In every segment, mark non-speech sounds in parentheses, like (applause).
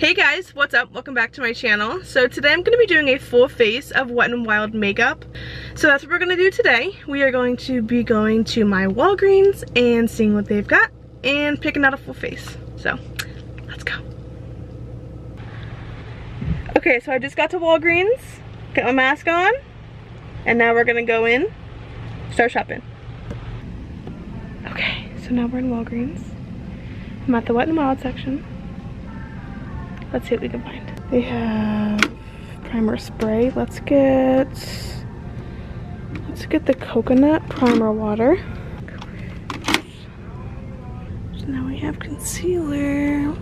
Hey guys, what's up? Welcome back to my channel. So today I'm going to be doing a full face of Wet n Wild makeup. So that's what we're going to do today. We are going to be going to my Walgreens and seeing what they've got and picking out a full face. So let's go. Okay, so I just got to Walgreens, got my mask on, and now we're going to go in, start shopping. Okay, so now we're in Walgreens. I'm at the Wet n Wild section. Let's see what we can find. They have primer spray. Let's get, let's get the coconut primer water. So now we have concealer.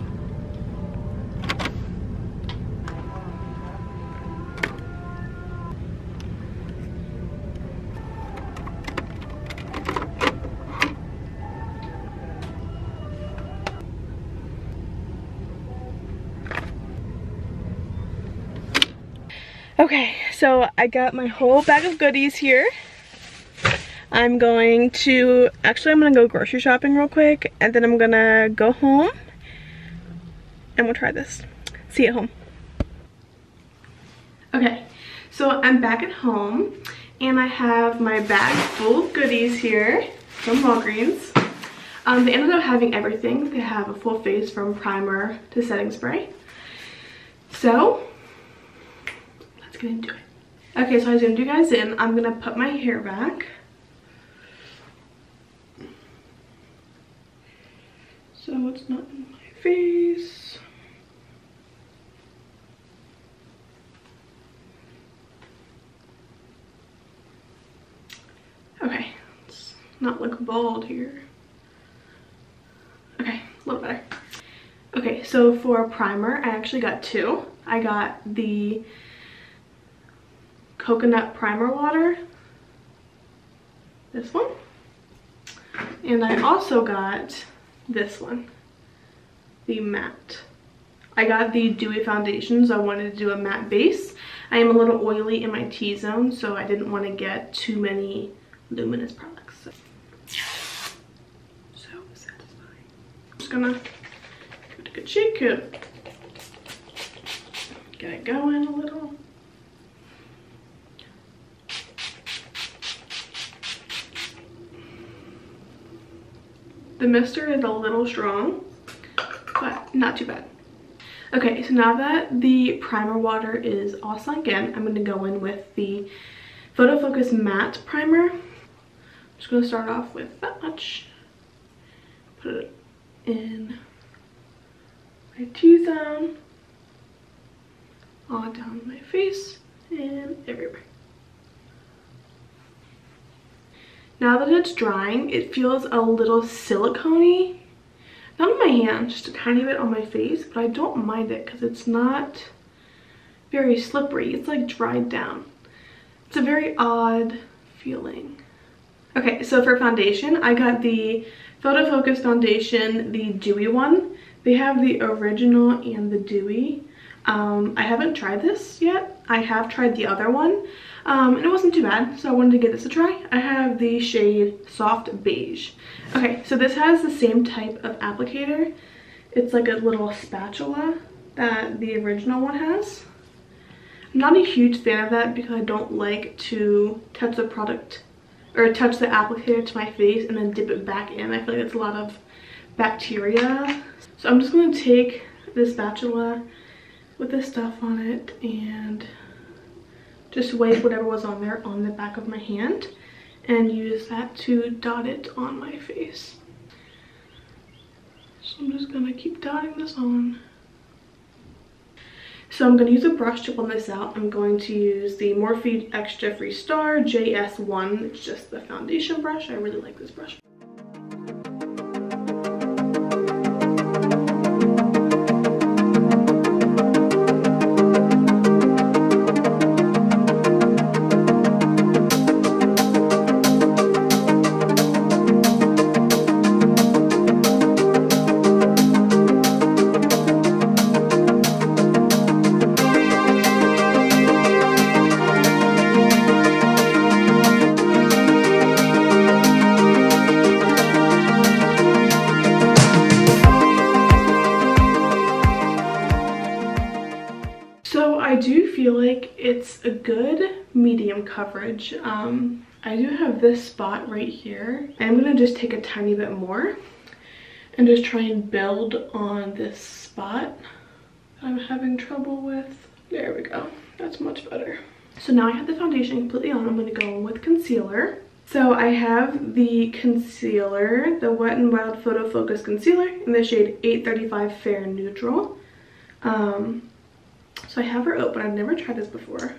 Okay, so I got my whole bag of goodies here. I'm going to, actually I'm gonna go grocery shopping real quick and then I'm gonna go home and we'll try this. See you at home. Okay, so I'm back at home and I have my bag full of goodies here from Walgreens. Um, they ended up having everything. They have a full face from primer to setting spray. So get into it. Okay, so I zoomed you guys in. I'm gonna put my hair back. So it's not in my face. Okay, let's not look bald here. Okay, a little better. Okay, so for primer, I actually got two. I got the coconut primer water. This one. And I also got this one, the matte. I got the dewy foundations. I wanted to do a matte base. I am a little oily in my T-zone, so I didn't want to get too many luminous products. So, so satisfying. I'm just gonna give it a good shake. Get it going a little. The mister is a little strong, but not too bad. Okay, so now that the primer water is all sunk in, I'm going to go in with the Photo Focus Matte Primer. I'm just going to start off with that much. Put it in my T-zone, all down my face, and everywhere. Now that it's drying, it feels a little silicone Not on my hand, just a tiny bit on my face, but I don't mind it because it's not very slippery. It's like dried down. It's a very odd feeling. Okay, so for foundation, I got the Photo Focus foundation, the dewy one. They have the original and the dewy. Um, I haven't tried this yet. I have tried the other one, um, and it wasn't too bad, so I wanted to give this a try. I have the shade Soft Beige. Okay, so this has the same type of applicator. It's like a little spatula that the original one has. I'm not a huge fan of that because I don't like to touch the product or touch the applicator to my face and then dip it back in. I feel like it's a lot of bacteria. So I'm just going to take this spatula with this stuff on it and just wipe whatever was on there on the back of my hand and use that to dot it on my face. So I'm just gonna keep dotting this on. So I'm gonna use a brush to blend this out. I'm going to use the Morphe Extra Freestar JS1. It's just the foundation brush. I really like this brush. Coverage. Um, I do have this spot right here. I'm gonna just take a tiny bit more and just try and build on this spot that I'm having trouble with. There we go. That's much better. So now I have the foundation completely on. I'm to go in with concealer. So I have the concealer, the Wet n Wild Photo Focus Concealer in the shade 835 Fair Neutral. Um, so I have her open. I've never tried this before.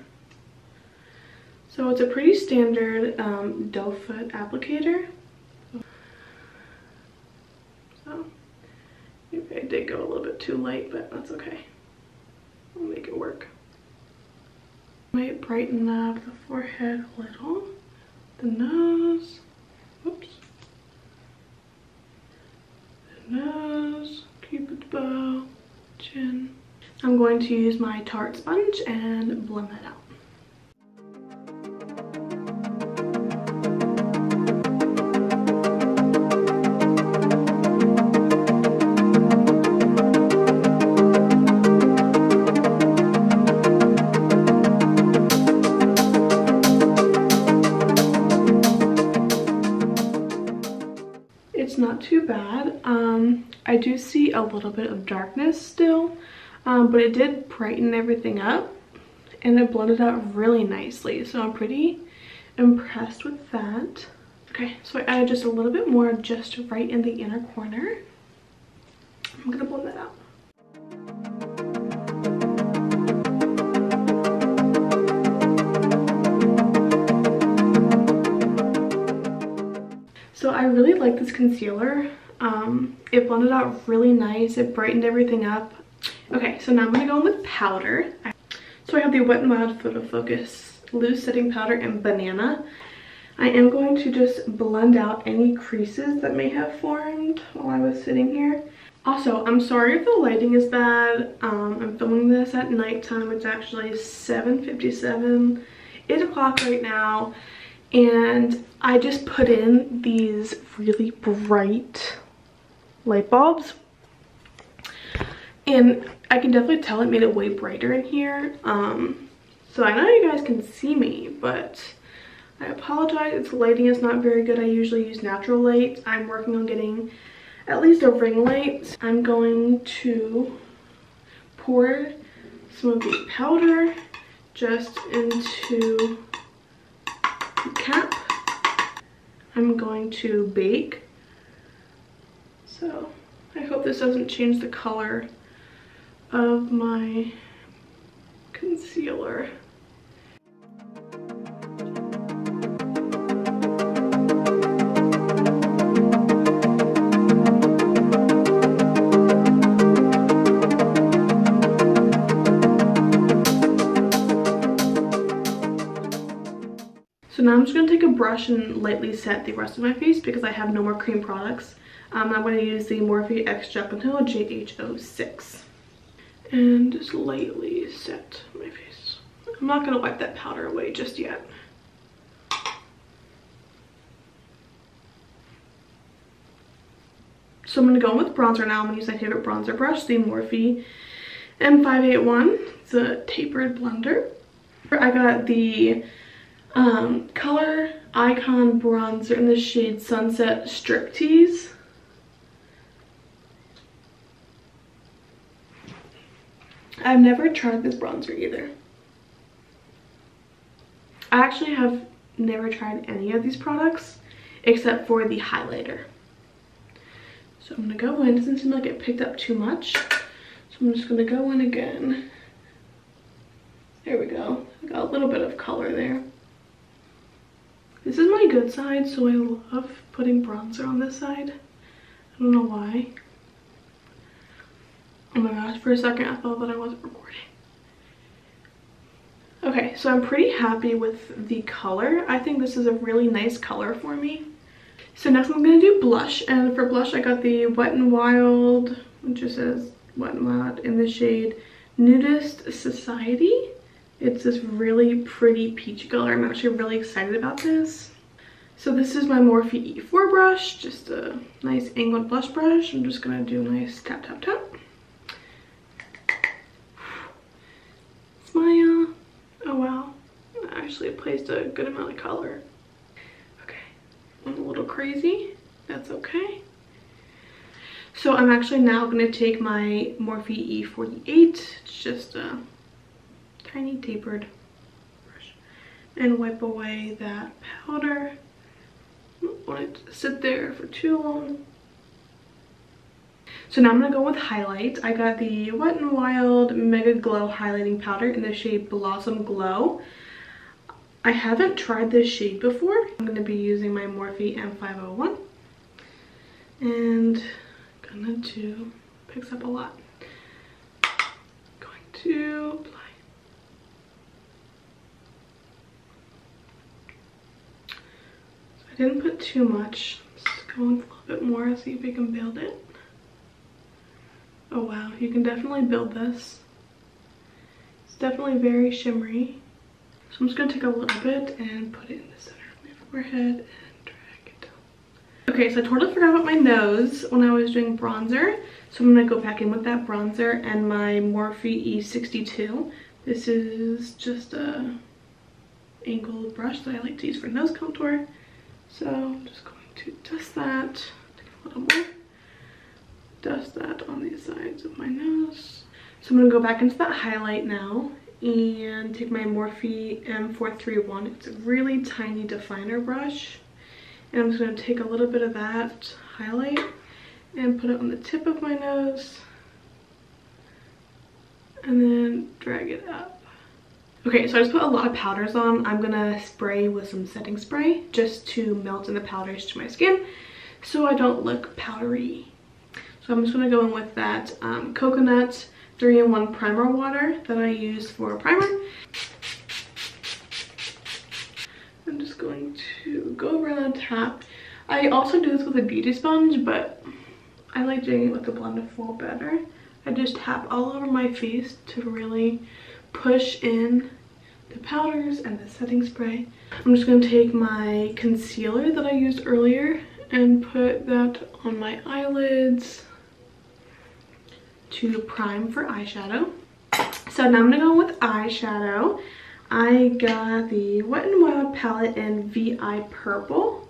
So it's a pretty standard um, doe foot applicator. So maybe I did go a little bit too light, but that's okay. I'll make it work. Might brighten up the forehead a little, the nose, whoops, the nose, cupid's bow, chin. I'm going to use my Tarte sponge and blend that out. Do see a little bit of darkness still, um, but it did brighten everything up and it blended out really nicely. So I'm pretty impressed with that. Okay, so I added just a little bit more just right in the inner corner. I'm gonna blend that out. So I really like this concealer. Um, it blended out really nice. It brightened everything up. Okay, so now I'm going to go in with powder. So I have the Wet n Wild Photo Focus Loose Setting Powder in Banana. I am going to just blend out any creases that may have formed while I was sitting here. Also, I'm sorry if the lighting is bad. Um, I'm filming this at nighttime. It's actually 7.57, 8 o'clock right now. And I just put in these really bright light bulbs. And I can definitely tell it made it way brighter in here. Um so I know you guys can see me but I apologize. Its lighting is not very good. I usually use natural light. I'm working on getting at least a ring light. I'm going to pour some of the powder just into the cap. I'm going to bake so I hope this doesn't change the color of my concealer. So now I'm just going to take a brush and lightly set the rest of my face because I have no more cream products. Um, I'm going to use the Morphe X Contour JH06 and just lightly set my face. I'm not going to wipe that powder away just yet. So I'm going to go in with bronzer now. I'm going to use my favorite bronzer brush, the Morphe M581. It's a tapered blender. I got the um, Color Icon bronzer in the shade Sunset Striptease. I've never tried this bronzer either. I actually have never tried any of these products except for the highlighter. So I'm gonna go in, it doesn't seem like it picked up too much. So I'm just gonna go in again. There we go, I got a little bit of color there. This is my good side, so I love putting bronzer on this side. I don't know why. Oh my gosh, for a second I thought that I wasn't recording. Okay, so I'm pretty happy with the color. I think this is a really nice color for me. So next I'm going to do blush. And for blush, I got the Wet n Wild, which just says Wet n Wild in the shade Nudist Society. It's this really pretty peach color. I'm actually really excited about this. So this is my Morphe E4 brush, just a nice angled blush brush. I'm just going to do a nice tap, tap, tap. Uh, oh, actually it placed a good amount of color. Okay, I'm a little crazy. That's okay. So I'm actually now going to take my Morphe E48. It's just a tiny tapered brush. And wipe away that powder. Don't want it to sit there for too long. So now I'm going to go with highlight. I got the Wet n Wild MegaGlo Highlighting Powder in the shade Blossom Glow. I haven't tried this shade before. I'm going to be using my Morphe M501. And gonna do, picks up a lot. Going to apply. So I didn't put too much. Just going a little bit more, see if we can build it. Oh wow, you can definitely build this. It's definitely very shimmery. So I'm just gonna take a little bit and put it in the center of my forehead and drag it down. Okay, so I totally forgot about my nose when I was doing bronzer. So I'm gonna go back in with that bronzer and my Morphe E62. This is just a angled brush that I like to use for nose contour. So I'm just going to dust that, take a little more dust that on the sides of my nose. So I'm to go back into that highlight now and take my Morphe M431. It's a really tiny definer brush. And I'm just to take a little bit of that highlight and put it on the tip of my nose. And then drag it up. Okay, so I just put a lot of powders on. I'm to spray with some setting spray just to melt in the powders to my skin so I don't look powdery. So I'm just going to go in with that um, coconut 3-in-1 primer water that I use for primer. I'm just going to go around the top. I also do this with a beauty sponge, but I like doing it with the Blendiful better. I just tap all over my face to really push in the powders and the setting spray. I'm just going to take my concealer that I used earlier and put that on my eyelids to prime for eyeshadow. So now I'm gonna go with eyeshadow. I got the Wet n Wild palette in VI Purple.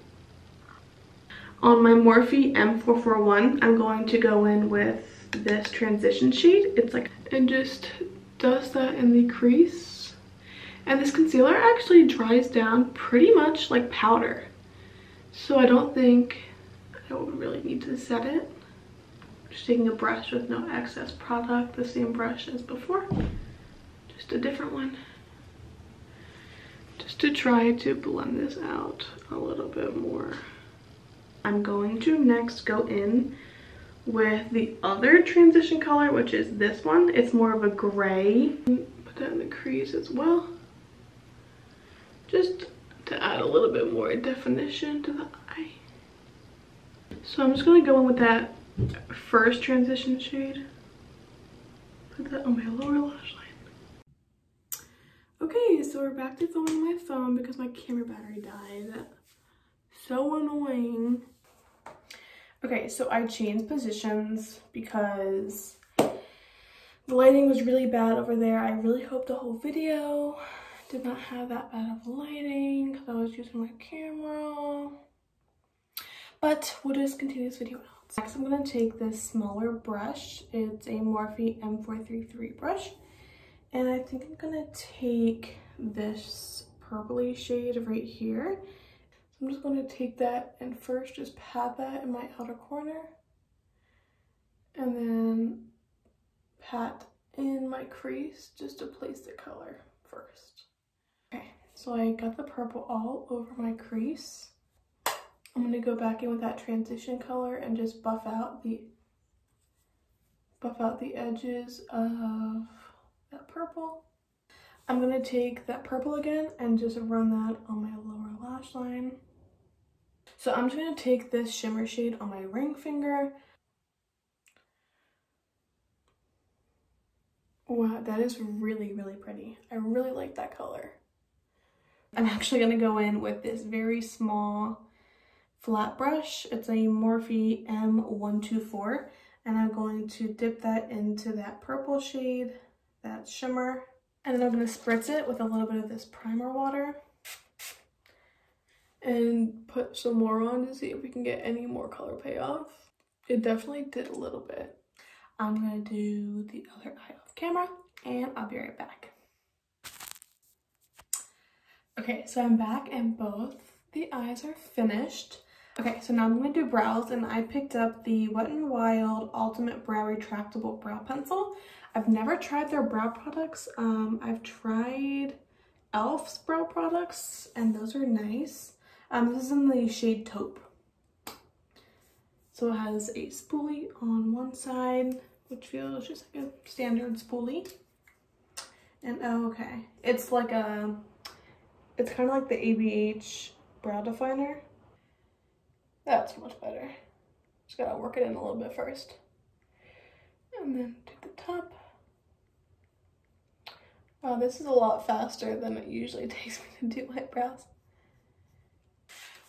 On my Morphe M441, I'm going to go in with this transition shade. It's like, and just dust that in the crease. And this concealer actually dries down pretty much like powder. So I don't think I would really need to set it. Just taking a brush with no excess product, the same brush as before, just a different one. Just to try to blend this out a little bit more. I'm going to next go in with the other transition color, which is this one. It's more of a gray. Put that in the crease as well. Just to add a little bit more definition to the eye. So I'm just going to go in with that first transition shade. Put that on my lower lash line. Okay, so we're back to filming my phone because my camera battery died. So annoying. Okay, so I changed positions because the lighting was really bad over there. I really hope the whole video did not have that bad of lighting because I was using my camera. But we'll just continue this video now. Next, I'm to take this smaller brush. It's a Morphe M433 brush. And I think I'm to take this purpley shade right here. So I'm just to take that and first just pat that in my outer corner. And then pat in my crease just to place the color first. Okay, so I got the purple all over my crease. I'm going to go back in with that transition color and just buff out the buff out the edges of that purple. I'm going to take that purple again and just run that on my lower lash line. So I'm just going to take this shimmer shade on my ring finger. Wow, that is really, really pretty. I really like that color. I'm actually going to go in with this very small flat brush. It's a Morphe M124 and I'm going to dip that into that purple shade, that shimmer, And then I'm going to spritz it with a little bit of this primer water. And put some more on to see if we can get any more color payoff. It definitely did a little bit. I'm going to do the other eye off camera and I'll be right back. Okay, so I'm back and both the eyes are finished. Okay, so now I'm going to do brows and I picked up the Wet n Wild Ultimate Brow Retractable Brow Pencil. I've never tried their brow products. Um, I've tried e.l.f.'s brow products and those are nice. Um, this is in the shade Taupe. So it has a spoolie on one side, which feels just like a standard spoolie. And oh, okay, it's like a, it's kind of like the ABH brow definer. That's much better. Just gotta work it in a little bit first. And then do the top. Oh, this is a lot faster than it usually (laughs) takes me to do my brows.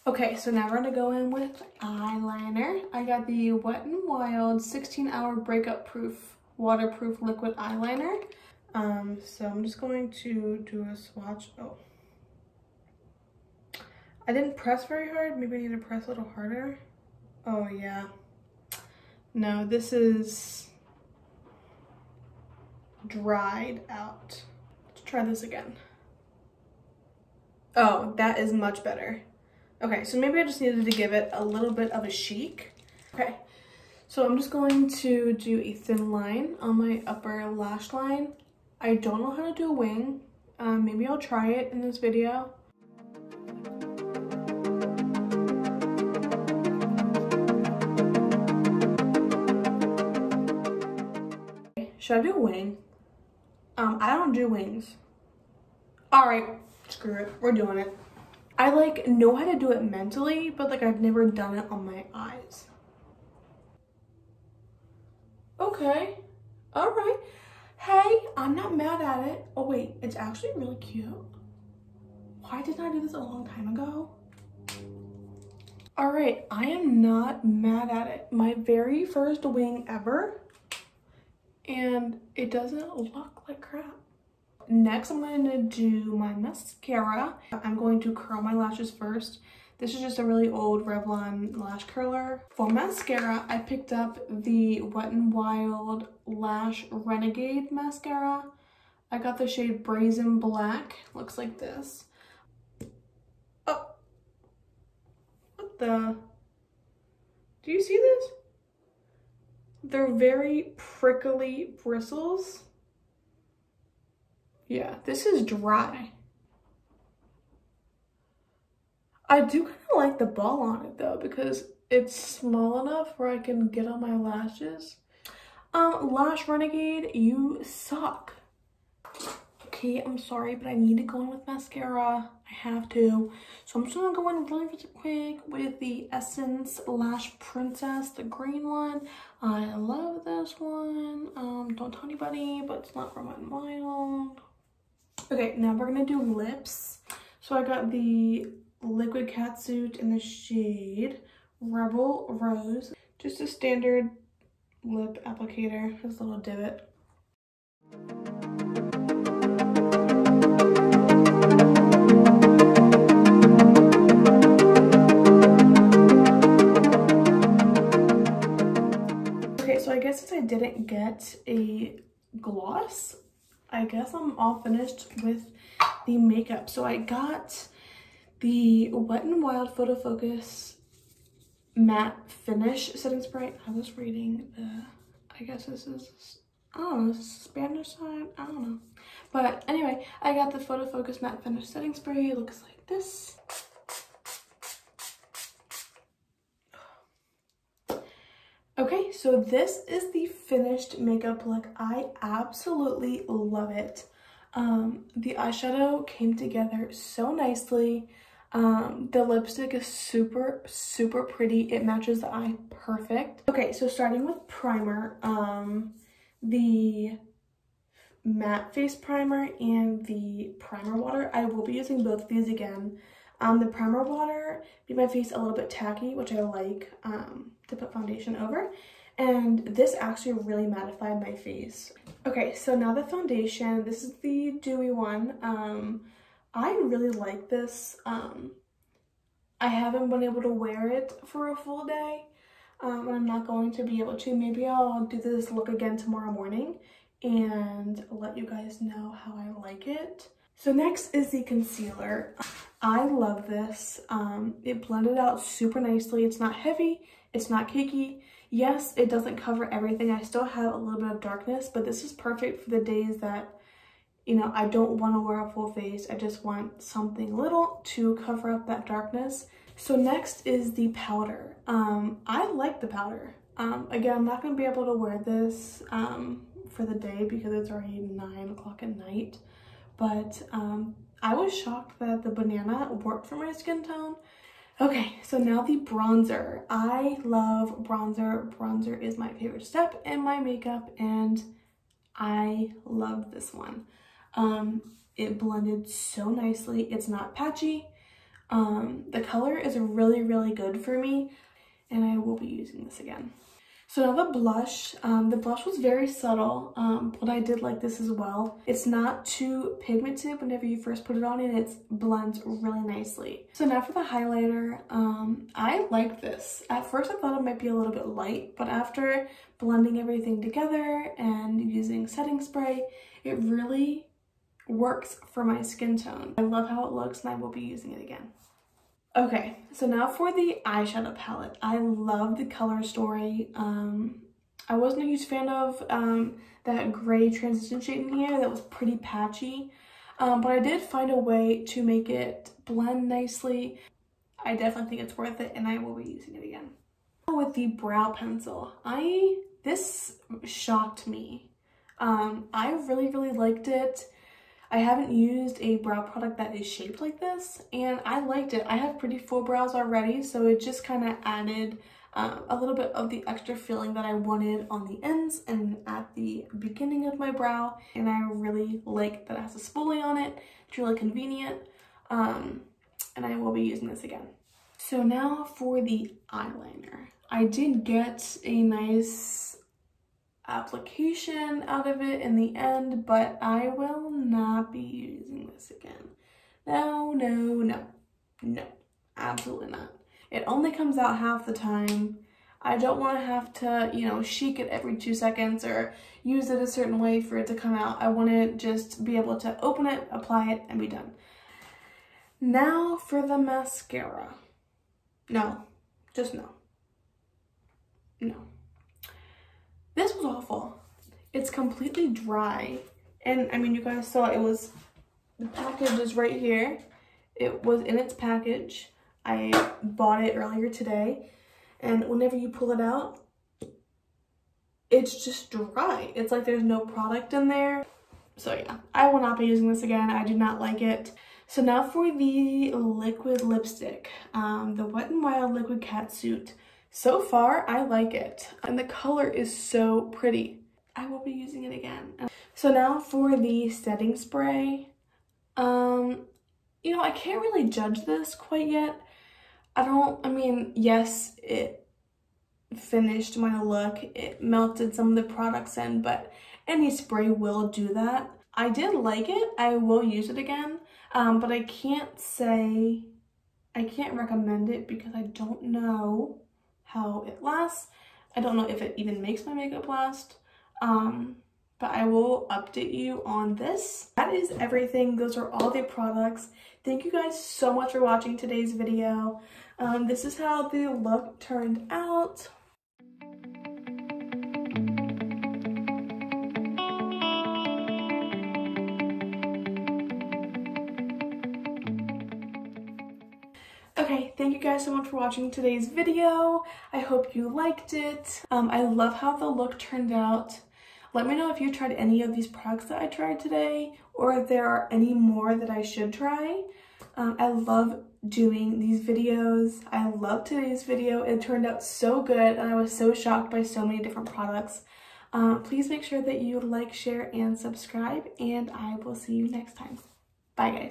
Okay, so now we're gonna go in with eyeliner. I got the Wet n Wild 16 hour breakup proof waterproof liquid eyeliner. Um, so I'm just going to do a swatch. Oh, I didn't press very hard. Maybe I need to press a little harder. Oh yeah. No, this is dried out. Let's try this again. Oh, that is much better. Okay, so maybe I just needed to give it a little bit of a chic. Okay, so I'm just going to do a thin line on my upper lash line. I don't know how to do a wing. Um, maybe I'll try it in this video. Should I do a wing? Um, I don't do wings. All right, screw it, we're doing it. I like know how to do it mentally, but like I've never done it on my eyes. Okay, all right. Hey, I'm not mad at it. Oh wait, it's actually really cute. Why didn't I do this a long time ago? All right, I am not mad at it. My very first wing ever, and it doesn't look like crap. Next, I'm going to do my mascara. I'm going to curl my lashes first. This is just a really old Revlon lash curler. For mascara, I picked up the Wet n Wild Lash Renegade mascara. I got the shade Brazen Black. Looks like this. Oh. What the? Do you see this? They're very prickly bristles. Yeah, this is dry. I do kind of like the ball on it though because it's small enough where I can get on my lashes. Um, Lash Renegade, you suck. Okay, I'm sorry, but I need to go in with mascara. I have to. So I'm just gonna go in really, really quick with the Essence Lash Princess, the green one. I love this one. Um, don't tell anybody, but it's not from n Wild. Okay, now we're gonna do lips. So I got the Liquid Catsuit in the shade Rebel Rose. Just a standard lip applicator, this little divot. Guess since I didn't get a gloss, I guess I'm all finished with the makeup. So I got the Wet n Wild Photo Focus Matte Finish Setting Spray. I was reading the, I guess this is, I don't know, Spanish side? I don't know. But anyway, I got the Photo Focus Matte Finish Setting Spray. It looks like this. So this is the finished makeup look. I absolutely love it. Um, the eyeshadow came together so nicely. Um, the lipstick is super, super pretty. It matches the eye perfect. Okay, so starting with primer, um, the matte face primer and the primer water. I will be using both of these again. Um, the primer water made my face a little bit tacky, which I like um, to put foundation over. And this actually really mattified my face. Okay, so now the foundation, this is the dewy one. Um, I really like this. Um, I haven't been able to wear it for a full day. Um, I'm not going to be able to. Maybe I'll do this look again tomorrow morning and let you guys know how I like it. So next is the concealer. I love this. Um, it blended out super nicely. It's not heavy. It's not cakey. Yes, it doesn't cover everything. I still have a little bit of darkness, but this is perfect for the days that, you know, I don't want to wear a full face. I just want something little to cover up that darkness. So next is the powder. Um, I like the powder. Um, again, I'm not going to be able to wear this um, for the day because it's already 9 o'clock at night. But um, I was shocked that the banana worked for my skin tone. Okay, so now the bronzer. I love bronzer. Bronzer is my favorite step in my makeup and I love this one. Um, it blended so nicely. It's not patchy. Um, the color is really, really good for me and I will be using this again. So now the blush, um, the blush was very subtle, um, but I did like this as well. It's not too pigmented whenever you first put it on and it blends really nicely. So now for the highlighter, um, I like this. At first I thought it might be a little bit light, but after blending everything together and using setting spray, it really works for my skin tone. I love how it looks and I will be using it again. Okay, so now for the eyeshadow palette. I love the color story. Um, I wasn't a huge fan of um, that gray transition shade in here that was pretty patchy. Um, but I did find a way to make it blend nicely. I definitely think it's worth it and I will be using it again. With the brow pencil, I this shocked me. Um, I really, really liked it. I haven't used a brow product that is shaped like this and I liked it. I have pretty full brows already so it just kind of added um, a little bit of the extra feeling that I wanted on the ends and at the beginning of my brow and I really like that it has a spoolie on it. It's really convenient um, and I will be using this again. So now for the eyeliner. I did get a nice application out of it in the end, but I will not be using this again. No, no, no, no, absolutely not. It only comes out half the time. I don't want to have to, you know, shake it every two seconds or use it a certain way for it to come out. I want to just be able to open it, apply it, and be done. Now for the mascara. No, just no. No. This was awful. It's completely dry. And I mean, you guys saw it was, the package is right here. It was in its package. I bought it earlier today. And whenever you pull it out, it's just dry. It's like there's no product in there. So yeah, I will not be using this again. I do not like it. So now for the liquid lipstick, um, the Wet n Wild Liquid Catsuit. So far, I like it. And the color is so pretty. I will be using it again. So now for the setting spray. Um, you know, I can't really judge this quite yet. I don't, I mean, yes, it finished my look. It melted some of the products in, but any spray will do that. I did like it. I will use it again, um, but I can't say, I can't recommend it because I don't know how it lasts. I don't know if it even makes my makeup last, um, but I will update you on this. That is everything. Those are all the products. Thank you guys so much for watching today's video. Um, this is how the look turned out. Thank you guys so much for watching today's video. I hope you liked it. Um, I love how the look turned out. Let me know if you tried any of these products that I tried today or if there are any more that I should try. Um, I love doing these videos. I love today's video. It turned out so good and I was so shocked by so many different products. Um, please make sure that you like, share, and subscribe and I will see you next time. Bye guys.